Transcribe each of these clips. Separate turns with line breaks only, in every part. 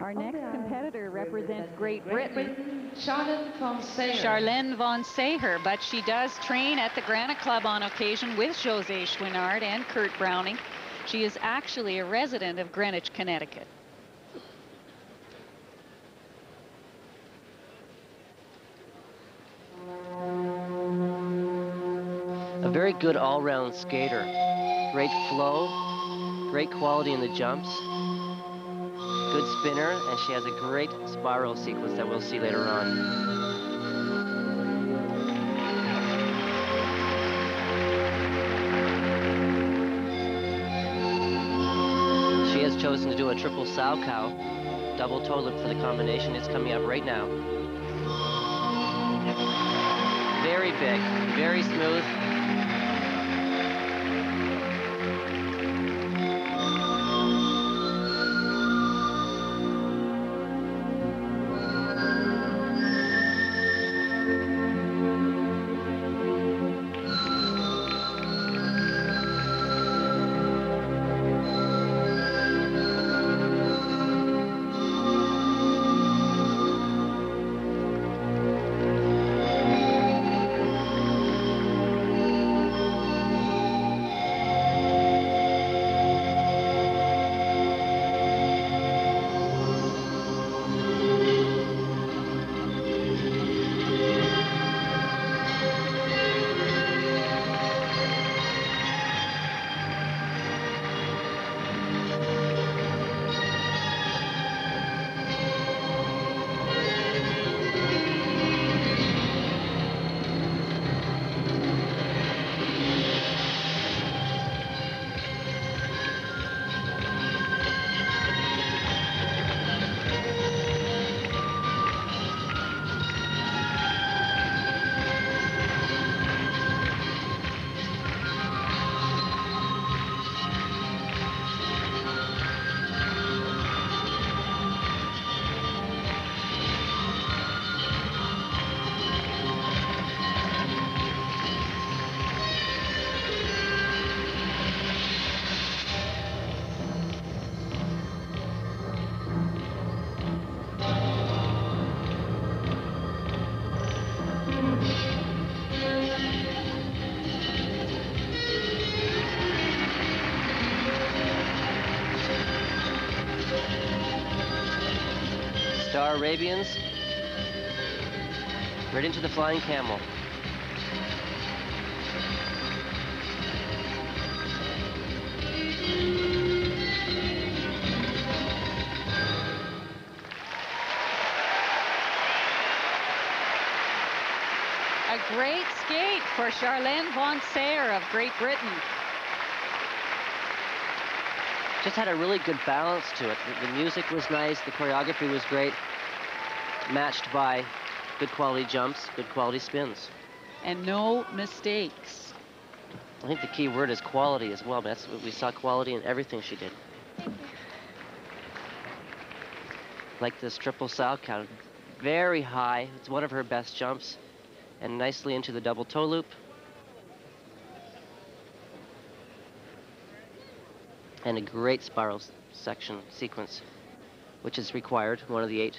Our oh, next competitor represents Great Britain.
Charlene von Saher.
Charlene von Saher, but she does train at the Granite Club on occasion with Josée Chouinard and Kurt Browning. She is actually a resident of Greenwich, Connecticut.
A very good all-round skater. Great flow, great quality in the jumps, good spinner, and she has a great spiral sequence that we'll see later on. She has chosen to do a triple Salchow, double toe loop for the combination. It's coming up right now. Very big, very smooth, Star Arabians. Right into the flying camel.
A great skate for Charlene von Saher of Great Britain.
Just had a really good balance to it. The, the music was nice, the choreography was great, matched by good quality jumps, good quality spins.
And no mistakes.
I think the key word is quality as well. That's we saw quality in everything she did. Like this triple Salchow, very high. It's one of her best jumps, and nicely into the double toe loop. And a great spiral section sequence, which is required, one of the eight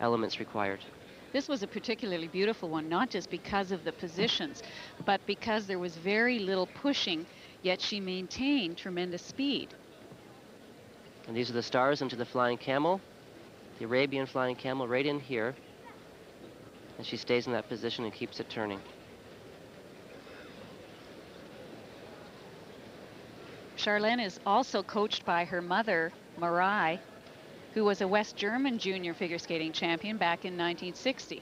elements required.
This was a particularly beautiful one, not just because of the positions, but because there was very little pushing, yet she maintained tremendous speed.
And these are the stars into the flying camel, the Arabian flying camel right in here. And she stays in that position and keeps it turning.
Charlene is also coached by her mother, Marai, who was a West German junior figure skating champion back in 1960.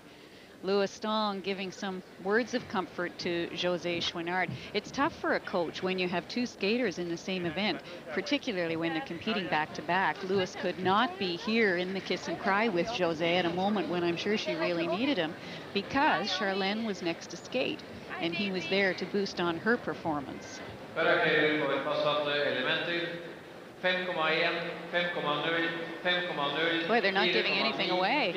Louis Stong giving some words of comfort to Josée Chouinard. It's tough for a coach when you have two skaters in the same event, particularly when they're competing back to back. Louis could not be here in the kiss and cry with Josée at a moment when I'm sure she really needed him because Charlene was next to skate and he was there to boost on her performance.
5,1, 5,0, 5,0.
Boy, they're not giving anything away.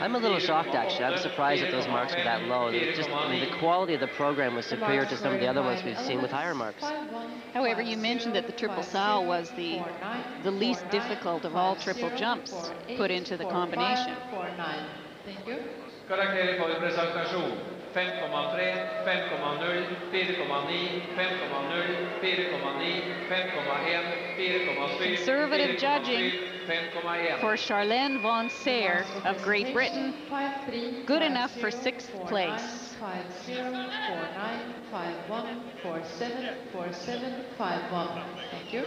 I'm a little shocked, actually. I'm surprised that those marks were that low. Just, I mean, the quality of the program was superior to some of the other ones we've seen with higher marks.
However, you mentioned that the triple sow was the the least difficult of all triple jumps put into the combination.
Thank you.
Karaktärer for presentasjon. 5,3, 5,0, 4,9, 5,0, 4,9, 5,1, 4,7.
Conservative judging
5,1.
For Charlene von Saher of Great Britain, Good enough for
zero,
sixth
four
place.
nine, Five zero, four nine, five one, four seven, four seven, five one. Thank you.